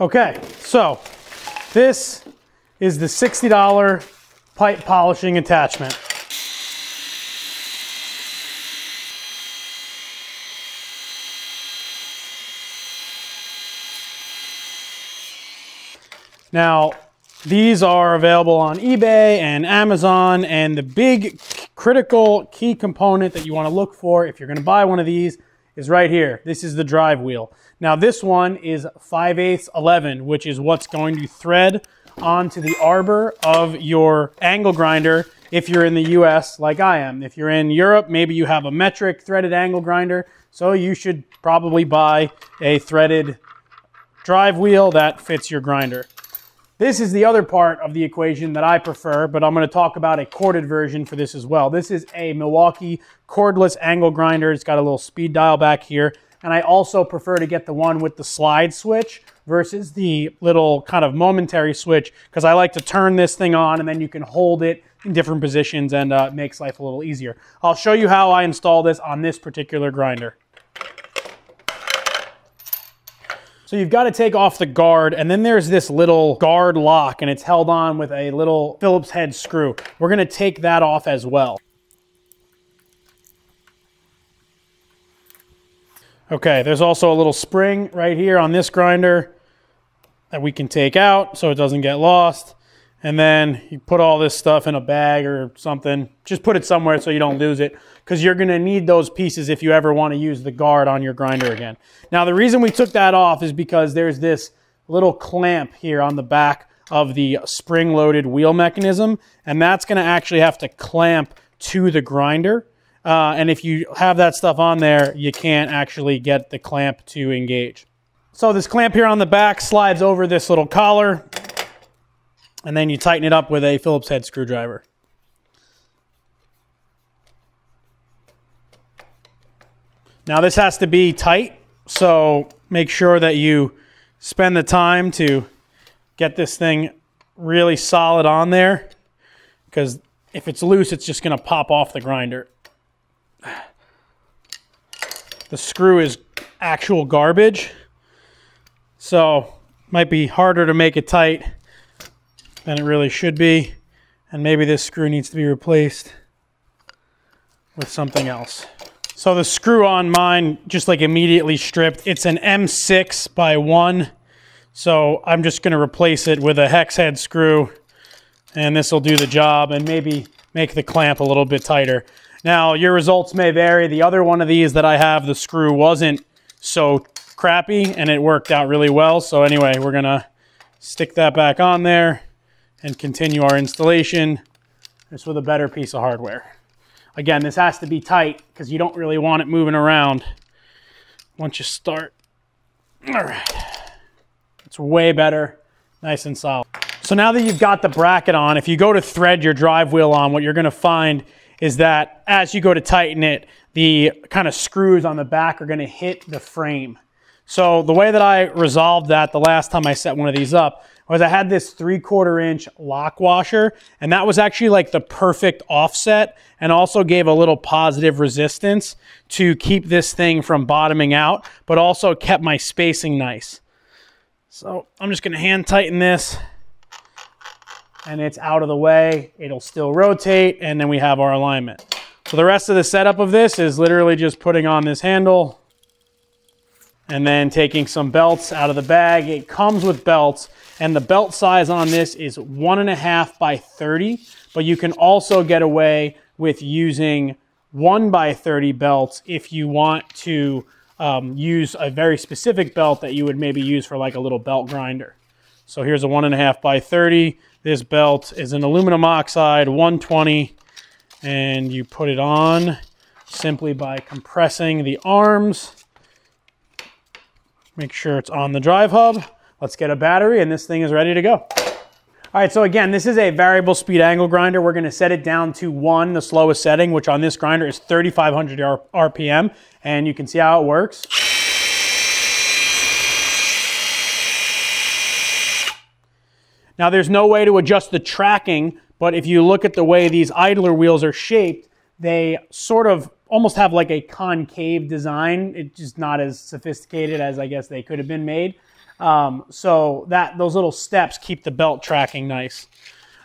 Okay, so this is the $60 pipe polishing attachment. Now, these are available on eBay and Amazon, and the big critical key component that you want to look for if you're going to buy one of these is right here. This is the drive wheel. Now, this one is 5 8 11, which is what's going to thread onto the arbor of your angle grinder if you're in the US like I am. If you're in Europe, maybe you have a metric threaded angle grinder, so you should probably buy a threaded drive wheel that fits your grinder. This is the other part of the equation that I prefer, but I'm going to talk about a corded version for this as well. This is a Milwaukee cordless angle grinder. It's got a little speed dial back here. And I also prefer to get the one with the slide switch versus the little kind of momentary switch because I like to turn this thing on and then you can hold it in different positions and uh, makes life a little easier. I'll show you how I install this on this particular grinder. So you've got to take off the guard and then there's this little guard lock and it's held on with a little Phillips head screw. We're going to take that off as well. Okay, there's also a little spring right here on this grinder that we can take out so it doesn't get lost. And then you put all this stuff in a bag or something. Just put it somewhere so you don't lose it because you're going to need those pieces if you ever want to use the guard on your grinder again. Now, the reason we took that off is because there's this little clamp here on the back of the spring-loaded wheel mechanism, and that's going to actually have to clamp to the grinder. Uh, and if you have that stuff on there, you can't actually get the clamp to engage. So this clamp here on the back slides over this little collar, and then you tighten it up with a Phillips head screwdriver. Now this has to be tight, so make sure that you spend the time to get this thing really solid on there because if it's loose, it's just going to pop off the grinder. The screw is actual garbage, so might be harder to make it tight than it really should be. And maybe this screw needs to be replaced with something else. So the screw on mine just like immediately stripped. It's an M6 by 1. So I'm just going to replace it with a hex head screw and this will do the job and maybe make the clamp a little bit tighter. Now your results may vary. The other one of these that I have, the screw wasn't so crappy and it worked out really well. So anyway, we're going to stick that back on there and continue our installation just with a better piece of hardware. Again, this has to be tight because you don't really want it moving around once you start. All right. It's way better, nice and solid. So now that you've got the bracket on, if you go to thread your drive wheel on, what you're gonna find is that as you go to tighten it, the kind of screws on the back are gonna hit the frame. So the way that I resolved that the last time I set one of these up was I had this three quarter inch lock washer and that was actually like the perfect offset and also gave a little positive resistance to keep this thing from bottoming out, but also kept my spacing nice. So I'm just gonna hand tighten this and it's out of the way. It'll still rotate and then we have our alignment. So the rest of the setup of this is literally just putting on this handle and then taking some belts out of the bag. It comes with belts and the belt size on this is one and a half by 30, but you can also get away with using one by 30 belts if you want to um, use a very specific belt that you would maybe use for like a little belt grinder. So here's a one and a half by 30. This belt is an aluminum oxide 120 and you put it on simply by compressing the arms. Make sure it's on the drive hub. Let's get a battery and this thing is ready to go. All right, so again, this is a variable speed angle grinder. We're gonna set it down to one, the slowest setting, which on this grinder is 3,500 RPM, and you can see how it works. Now there's no way to adjust the tracking, but if you look at the way these idler wheels are shaped, they sort of almost have like a concave design. It's just not as sophisticated as I guess they could have been made. Um, so that those little steps keep the belt tracking nice.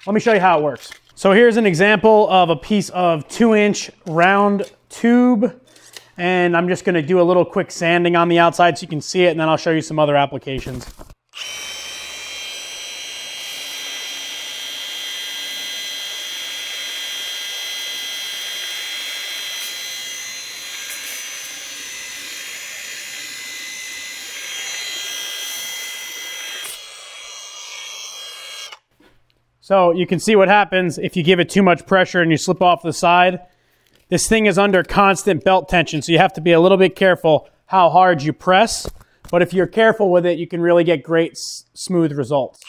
Let me show you how it works. So here's an example of a piece of two inch round tube. And I'm just gonna do a little quick sanding on the outside so you can see it, and then I'll show you some other applications. So you can see what happens if you give it too much pressure and you slip off the side. This thing is under constant belt tension, so you have to be a little bit careful how hard you press. But if you're careful with it, you can really get great smooth results.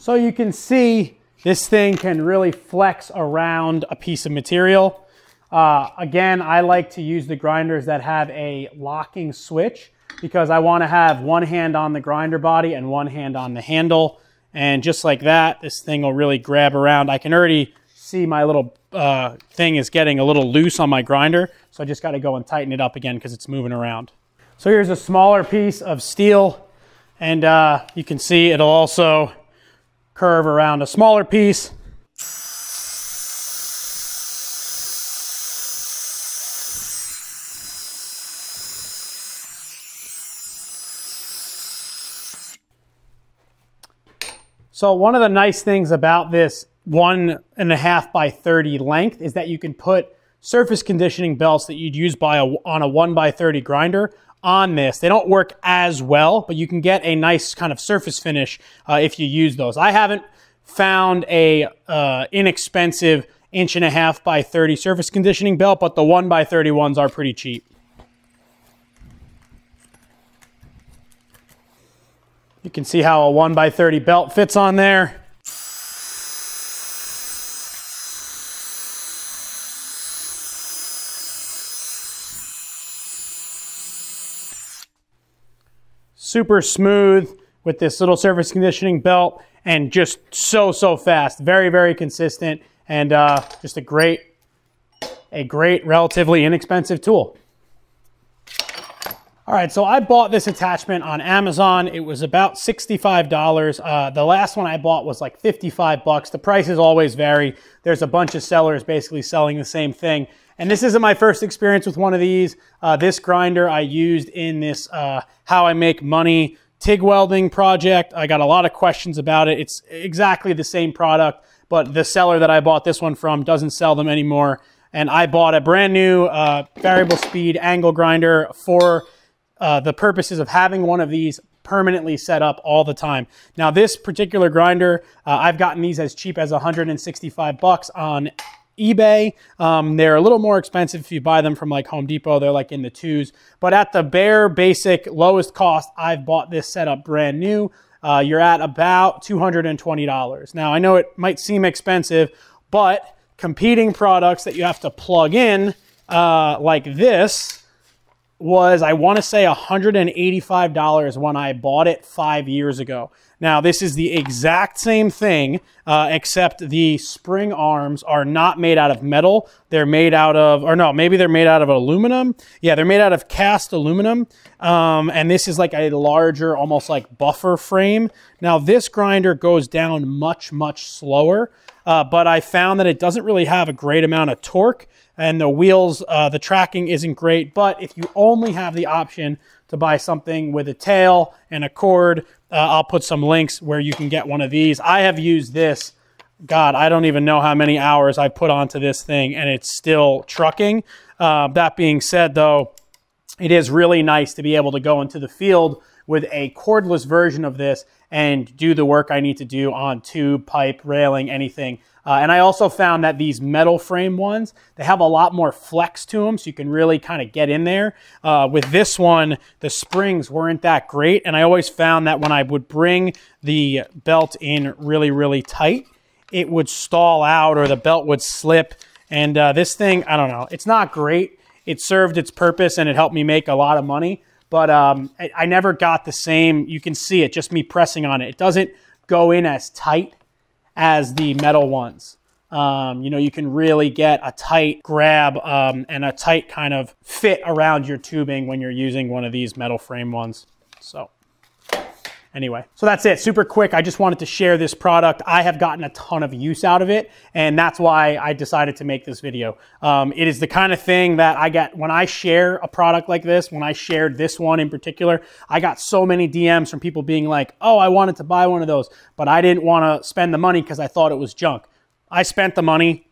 So you can see this thing can really flex around a piece of material. Uh, again, I like to use the grinders that have a locking switch because I want to have one hand on the grinder body and one hand on the handle. And just like that, this thing will really grab around. I can already see my little uh, thing is getting a little loose on my grinder. So I just got to go and tighten it up again because it's moving around. So here's a smaller piece of steel. And uh, you can see it'll also curve around a smaller piece. So one of the nice things about this one and a half by 30 length is that you can put surface conditioning belts that you'd use by a, on a one by 30 grinder on this. They don't work as well, but you can get a nice kind of surface finish uh, if you use those. I haven't found a uh, inexpensive inch and a half by 30 surface conditioning belt, but the one by 30 ones are pretty cheap. You can see how a one by 30 belt fits on there. Super smooth with this little surface conditioning belt and just so, so fast. Very, very consistent and uh, just a great, a great, relatively inexpensive tool. All right, so I bought this attachment on Amazon. It was about $65. Uh, the last one I bought was like 55 bucks. The prices always vary. There's a bunch of sellers basically selling the same thing. And this isn't my first experience with one of these. Uh, this grinder I used in this uh, How I Make Money TIG welding project. I got a lot of questions about it. It's exactly the same product, but the seller that I bought this one from doesn't sell them anymore. And I bought a brand new uh, variable speed angle grinder for uh, the purposes of having one of these permanently set up all the time. Now, this particular grinder, uh, I've gotten these as cheap as 165 bucks on eBay. Um, they're a little more expensive if you buy them from like Home Depot. They're like in the twos. But at the bare basic lowest cost, I've bought this setup brand new. Uh, you're at about $220. Now, I know it might seem expensive, but competing products that you have to plug in, uh, like this, was, I want to say, $185 when I bought it five years ago. Now, this is the exact same thing, uh, except the spring arms are not made out of metal. They're made out of, or no, maybe they're made out of aluminum. Yeah, they're made out of cast aluminum. Um, and this is like a larger, almost like buffer frame. Now, this grinder goes down much, much slower. Uh, but I found that it doesn't really have a great amount of torque and the wheels, uh, the tracking isn't great. But if you only have the option to buy something with a tail and a cord uh, I'll put some links where you can get one of these. I have used this. God, I don't even know how many hours I put onto this thing, and it's still trucking. Uh, that being said, though, it is really nice to be able to go into the field with a cordless version of this and do the work I need to do on tube, pipe, railing, anything. Uh, and I also found that these metal frame ones, they have a lot more flex to them, so you can really kind of get in there. Uh, with this one, the springs weren't that great, and I always found that when I would bring the belt in really, really tight, it would stall out or the belt would slip. And uh, this thing, I don't know, it's not great. It served its purpose and it helped me make a lot of money, but um, I, I never got the same. You can see it, just me pressing on it. It doesn't go in as tight as the metal ones. Um, you know, you can really get a tight grab um, and a tight kind of fit around your tubing when you're using one of these metal frame ones. So. Anyway, so that's it. Super quick. I just wanted to share this product. I have gotten a ton of use out of it, and that's why I decided to make this video. Um, it is the kind of thing that I get when I share a product like this, when I shared this one in particular, I got so many DMs from people being like, oh, I wanted to buy one of those, but I didn't want to spend the money because I thought it was junk. I spent the money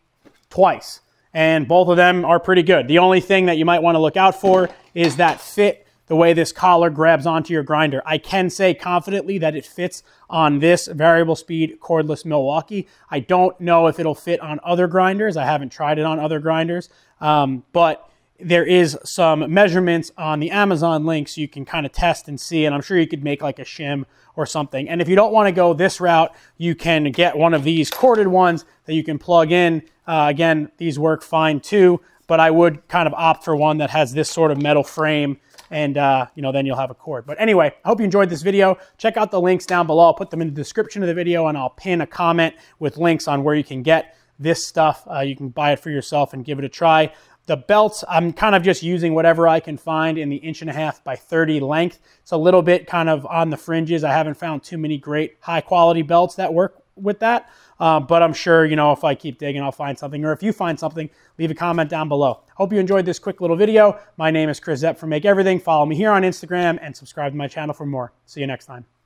twice, and both of them are pretty good. The only thing that you might want to look out for is that fit the way this collar grabs onto your grinder. I can say confidently that it fits on this variable speed cordless Milwaukee. I don't know if it'll fit on other grinders. I haven't tried it on other grinders, um, but there is some measurements on the Amazon link so you can kind of test and see, and I'm sure you could make like a shim or something. And if you don't want to go this route, you can get one of these corded ones that you can plug in. Uh, again, these work fine too, but I would kind of opt for one that has this sort of metal frame and uh, you know then you'll have a cord. But anyway, I hope you enjoyed this video. Check out the links down below. I'll put them in the description of the video, and I'll pin a comment with links on where you can get this stuff. Uh, you can buy it for yourself and give it a try. The belts, I'm kind of just using whatever I can find in the inch and a half by 30 length. It's a little bit kind of on the fringes. I haven't found too many great high quality belts that work with that. Um, but I'm sure, you know, if I keep digging, I'll find something. Or if you find something, leave a comment down below. Hope you enjoyed this quick little video. My name is Chris Zepp from Make Everything. Follow me here on Instagram and subscribe to my channel for more. See you next time.